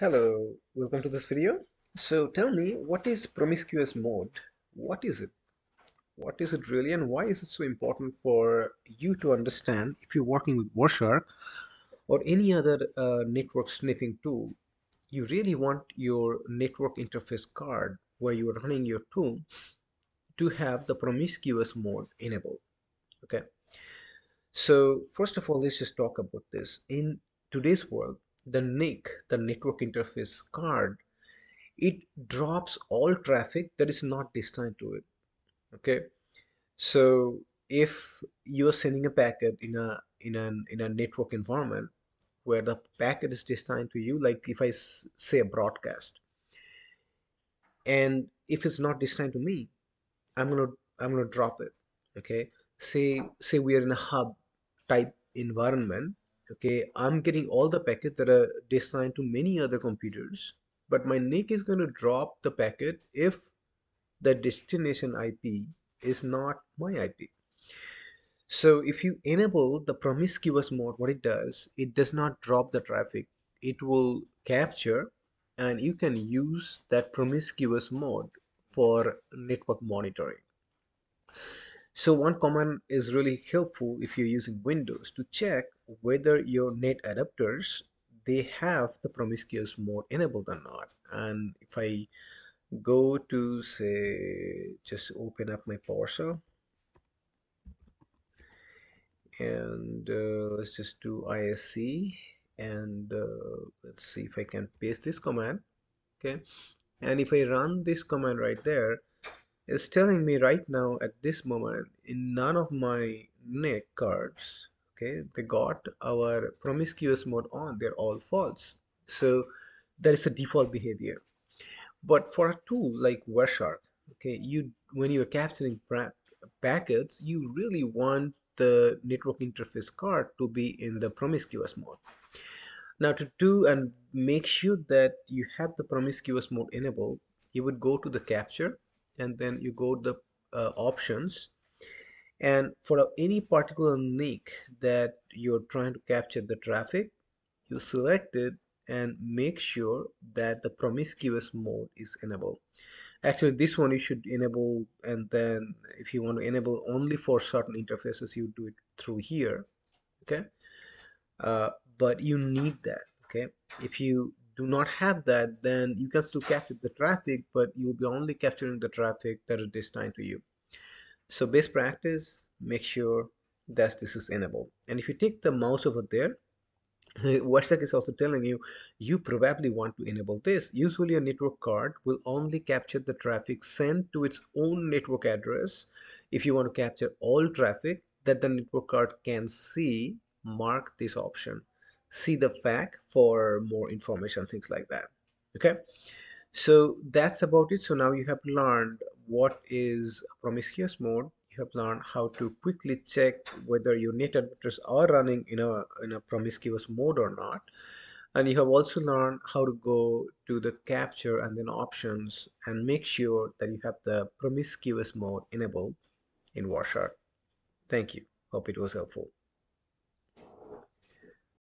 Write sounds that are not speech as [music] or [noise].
Hello, welcome to this video. So tell me, what is promiscuous mode? What is it? What is it really and why is it so important for you to understand if you're working with Wireshark or any other uh, network sniffing tool? You really want your network interface card where you are running your tool to have the promiscuous mode enabled. Okay. So first of all, let's just talk about this. In today's world, the NIC, the network interface card, it drops all traffic that is not destined to it. Okay. So if you're sending a packet in a in an in a network environment where the packet is destined to you, like if I say a broadcast, and if it's not destined to me, I'm gonna I'm gonna drop it. Okay. Say say we are in a hub type environment okay i'm getting all the packets that are destined to many other computers but my NIC is going to drop the packet if the destination IP is not my IP so if you enable the promiscuous mode what it does it does not drop the traffic. It will capture and you can use that promiscuous mode for network monitoring so one command is really helpful if you're using Windows to check whether your net adapters they have the promiscuous mode enabled or not. And if I go to say just open up my PowerShell and uh, let's just do ISE and uh, let's see if I can paste this command okay and if I run this command right there is telling me right now at this moment in none of my NIC cards okay they got our promiscuous mode on. They're all false. So that is a default behavior. But for a tool like Wireshark okay you when you're capturing packets you really want the network interface card to be in the promiscuous mode. Now to do and make sure that you have the promiscuous mode enabled you would go to the capture and then you go to the uh, options. And for any particular NIC that you're trying to capture the traffic you select it and make sure that the promiscuous mode is enabled. Actually this one you should enable and then if you want to enable only for certain interfaces you do it through here okay? Uh, but you need that okay? If you do not have that then you can still capture the traffic but you'll be only capturing the traffic that is destined to you. So best practice make sure that this is enabled. And if you take the mouse over there [laughs] Wireshark is also telling you you probably want to enable this. Usually a network card will only capture the traffic sent to its own network address. If you want to capture all traffic that the network card can see mark this option see the FAQ for more information things like that okay so that's about it so now you have learned what is promiscuous mode you have learned how to quickly check whether your net adapters are running in a in a promiscuous mode or not and you have also learned how to go to the capture and then options and make sure that you have the promiscuous mode enabled in Wireshark. Thank you. Hope it was helpful.